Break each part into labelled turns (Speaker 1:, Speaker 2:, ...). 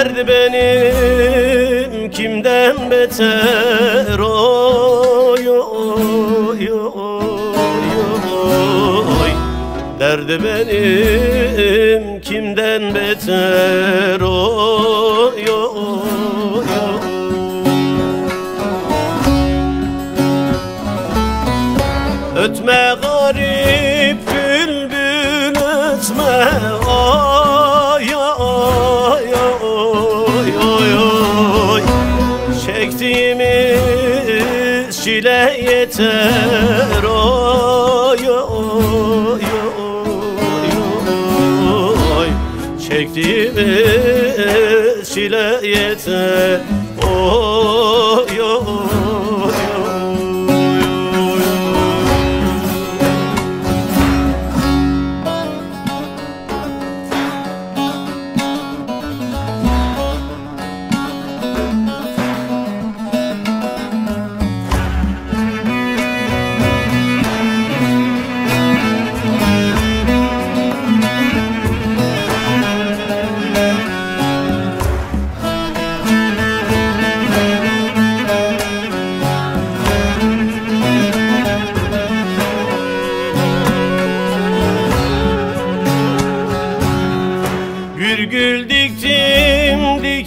Speaker 1: Derdi benim kimden beter? Oy oy oy oy. Derdi benim kimden beter? Oy oy oy. Ötme garip bülbül ötme Ay çile yeter. Ay ay ay ay Çektiğimiz çile yeter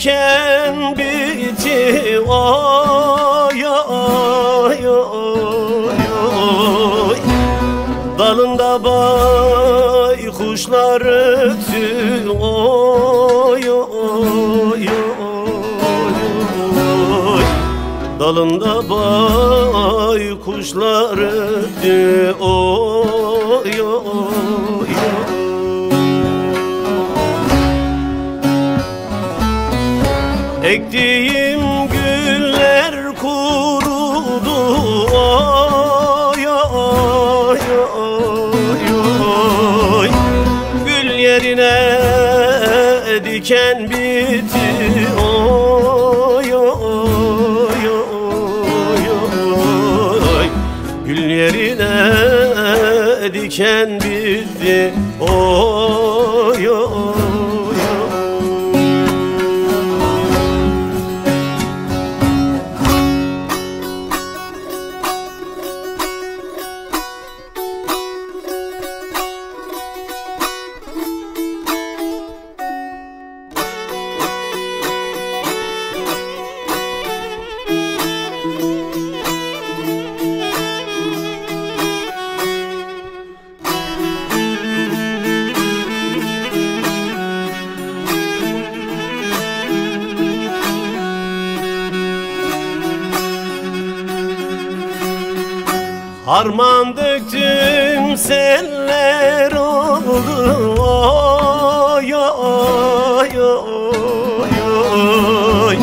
Speaker 1: diken bitti Ay ay ay ay Dalında bay kuşlar öttü Oy oy oy. Oy Dalında bay kuşlar öttü Oy Ektiğim güller kurudu Ay ay ay ay Gül yerine diken bitti Oy oy oy oy. Gül yerine diken bitti Oy oy Harman döktüm seller oldu. Oy oy oy. Oy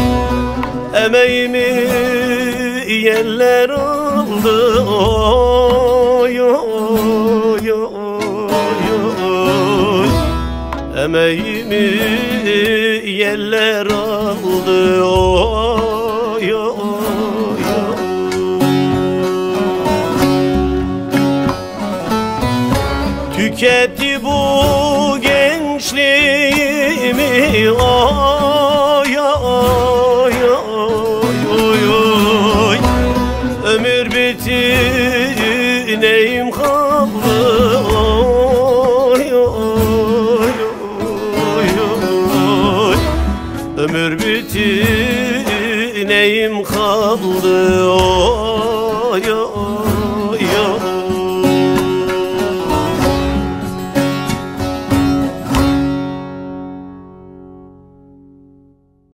Speaker 1: Emeğimi yeller oldu. Oy oy oy. Oy Emeğimi aldı Oy oy Tüketti bu gençliğimi? Oy oy oy oy Ömür bitti neyim kaldı. Oy oy oy oy Ömür bitti neyim kaldı. Oy oy